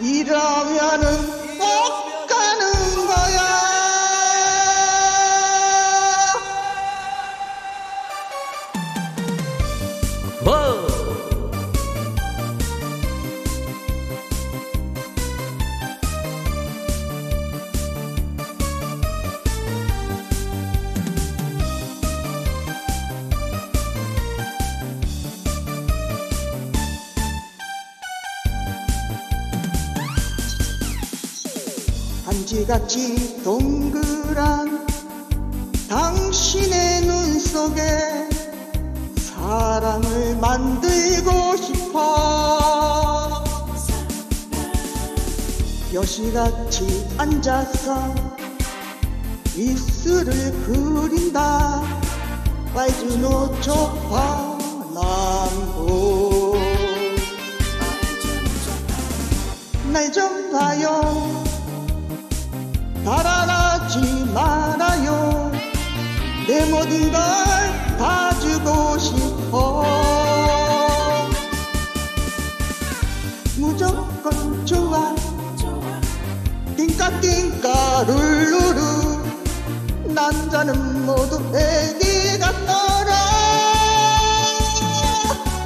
이 한지같이 동그란 당신의 눈 속에 사랑을 만들고 싶어. 여시같이 앉아서 입술을 그린다. 빨주노초 화남보 날좀 봐요 모든 걸 다 주고 싶어? 무조건 좋아. 띵까띵까 룰루루 남자는 모두 애기 같더라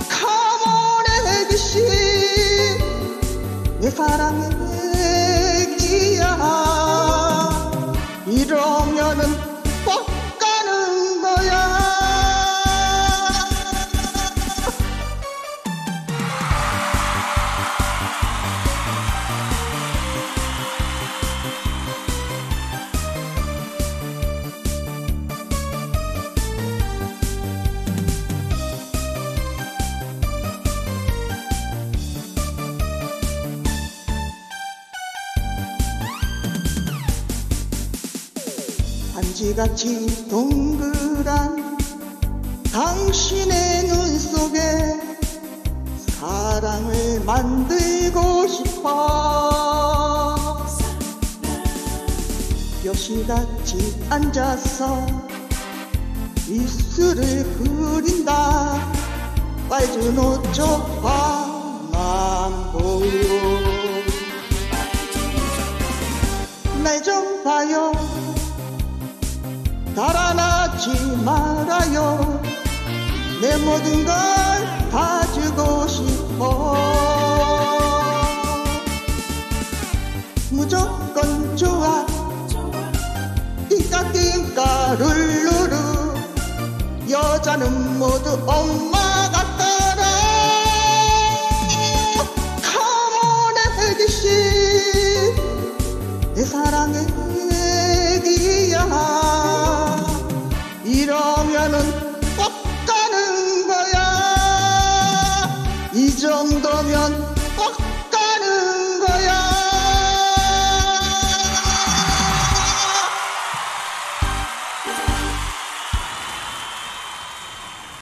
카모네 애기씨. 내 사랑의 애기야. 이러면은 한지같이 동그란 당신의 눈 속에 사랑을 만들고 싶어. 여시같이 앉아서 입술을 그린다. 빨주노초 화남보 날좀 봐요 달아나지 말아요. 내 모든 걸 다 주고 싶어. 무조건 좋아. 띵까띵까 룰루루. 여자는 모두 엄마 이 정도면